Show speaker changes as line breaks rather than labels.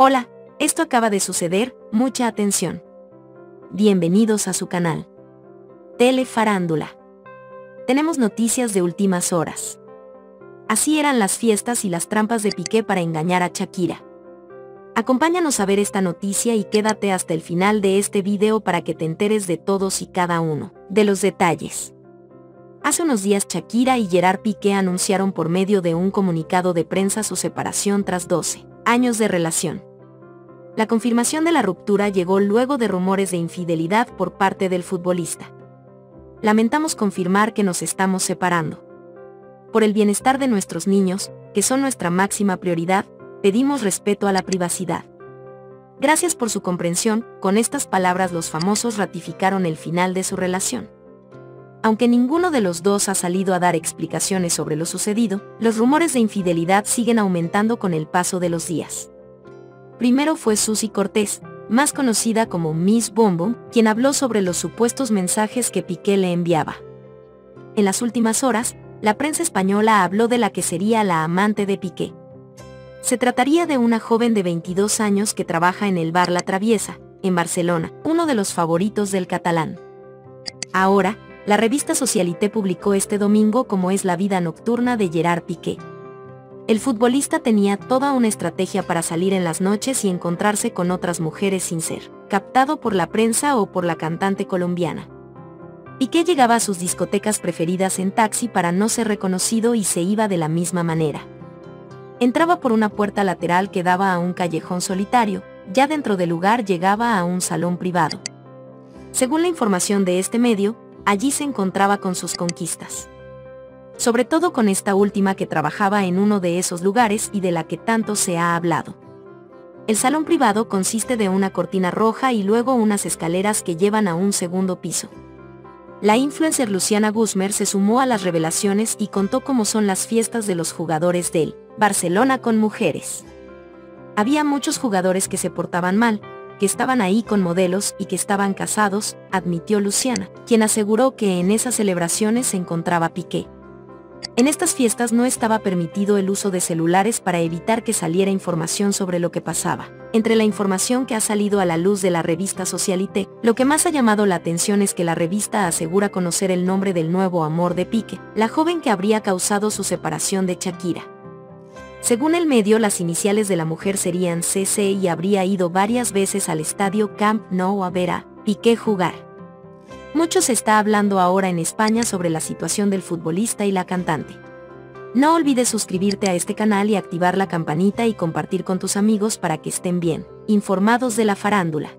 Hola, esto acaba de suceder, mucha atención. Bienvenidos a su canal. Telefarándula. Tenemos noticias de últimas horas. Así eran las fiestas y las trampas de Piqué para engañar a Shakira. Acompáñanos a ver esta noticia y quédate hasta el final de este video para que te enteres de todos y cada uno, de los detalles. Hace unos días Shakira y Gerard Piqué anunciaron por medio de un comunicado de prensa su separación tras 12 años de relación. La confirmación de la ruptura llegó luego de rumores de infidelidad por parte del futbolista. Lamentamos confirmar que nos estamos separando. Por el bienestar de nuestros niños, que son nuestra máxima prioridad, pedimos respeto a la privacidad. Gracias por su comprensión, con estas palabras los famosos ratificaron el final de su relación. Aunque ninguno de los dos ha salido a dar explicaciones sobre lo sucedido, los rumores de infidelidad siguen aumentando con el paso de los días. Primero fue Susie Cortés, más conocida como Miss Bombo, quien habló sobre los supuestos mensajes que Piqué le enviaba. En las últimas horas, la prensa española habló de la que sería la amante de Piqué. Se trataría de una joven de 22 años que trabaja en el bar La Traviesa, en Barcelona, uno de los favoritos del catalán. Ahora, la revista Socialité publicó este domingo cómo es la vida nocturna de Gerard Piqué. El futbolista tenía toda una estrategia para salir en las noches y encontrarse con otras mujeres sin ser captado por la prensa o por la cantante colombiana. Piqué llegaba a sus discotecas preferidas en taxi para no ser reconocido y se iba de la misma manera. Entraba por una puerta lateral que daba a un callejón solitario, ya dentro del lugar llegaba a un salón privado. Según la información de este medio, allí se encontraba con sus conquistas. Sobre todo con esta última que trabajaba en uno de esos lugares y de la que tanto se ha hablado. El salón privado consiste de una cortina roja y luego unas escaleras que llevan a un segundo piso. La influencer Luciana Guzmer se sumó a las revelaciones y contó cómo son las fiestas de los jugadores del Barcelona con mujeres. Había muchos jugadores que se portaban mal, que estaban ahí con modelos y que estaban casados, admitió Luciana, quien aseguró que en esas celebraciones se encontraba Piqué. En estas fiestas no estaba permitido el uso de celulares para evitar que saliera información sobre lo que pasaba. Entre la información que ha salido a la luz de la revista Socialité, lo que más ha llamado la atención es que la revista asegura conocer el nombre del nuevo amor de Piqué, la joven que habría causado su separación de Shakira. Según el medio, las iniciales de la mujer serían CC y habría ido varias veces al estadio Camp Nou a ver a Piqué jugar. Mucho se está hablando ahora en España sobre la situación del futbolista y la cantante. No olvides suscribirte a este canal y activar la campanita y compartir con tus amigos para que estén bien, informados de la farándula.